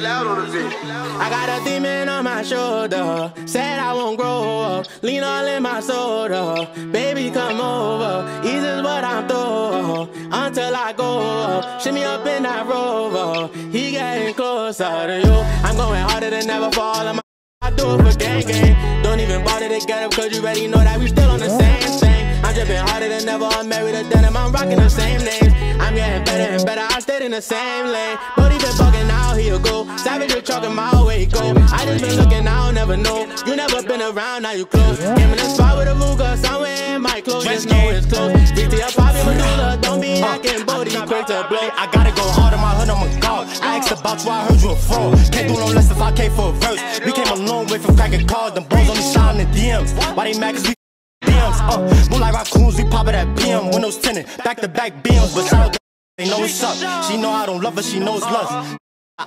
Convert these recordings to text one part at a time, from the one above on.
loud on the beat. I got a demon on my shoulder. Said I won't grow up. Lean all in my soda. Baby, come over. Ease is what I'm through. Until I go up. Shimmy up in that rover. He getting closer to you. I'm going harder than ever for all of my. I do it for gang gang. Don't even bother to get up, cause you already know that we still on the same thing. I'm dripping harder than ever. I'm married to denim. I'm rocking the same names. I'm getting better and better. I stayed in the same lane. But even out, here go. Savage, you're talking my way, go. I just been looking, I don't never know. You never been around, now you close. Came in the spot with a Ruger, somewhere in my clothes. Just know it's close. Stick to your poppy medulla. Don't be acting booty, quick to blow. I gotta go hard on my hood, I'm a god. I asked about you, I heard you a fraud. Can't do no less if I came for a verse. We came a long way from cracking cars. Them boys only shine in the DMs. Why they mad cause we DMs? Uh, move like raccoons, we pop it at PM. Windows tinted, back to back beams. But shout out they know it's up. She know I don't love her, she knows lust.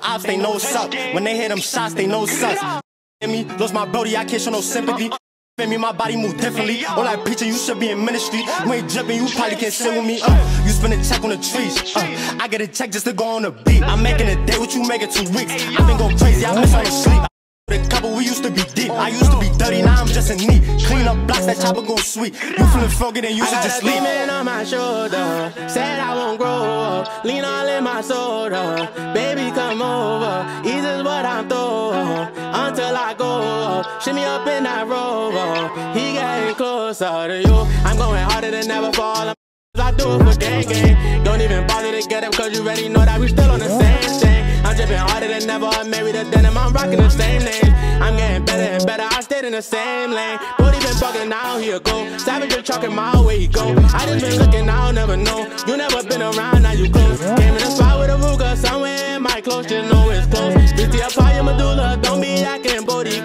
Ops, they know up. When they hit them shots, they know. Hit me, lost my brody, I can't show no sympathy. Me, my body move differently. On that picture, you should be in ministry. You ain't dripping, you probably can't sit with me. Uh, you spend a check on the trees. Uh, I get a check just to go on the beat. I'm making a day, what you making two weeks? i been going crazy, I miss the sleep. The couple we used to be deep. I used to be dirty, now I'm just in need. Clean up blocks, that chopper gon' sweet. You feeling froggy, then you should just a leave. demon on my shoulder. Said I won't grow up. Lean all in my soda. Baby, come over. Ease is what I'm through. Until I go up. Shimmy up in that rover. He getting closer to you. I'm going harder than ever for all I do it for gang gang. Don't even bother to get up, cause you already know that we still on the same Sipping harder than ever, I'm married to denim, I'm rocking the same name. I'm getting better and better, I stayed in the same lane. Booty been fucking, now here go. Savage and chalking my way he go. I just been looking, I don't never know. You never been around, now you close. Came in the spot with a Ruger, somewhere in my clothes, just know it's close. 50 up fire medulla, don't be acting booty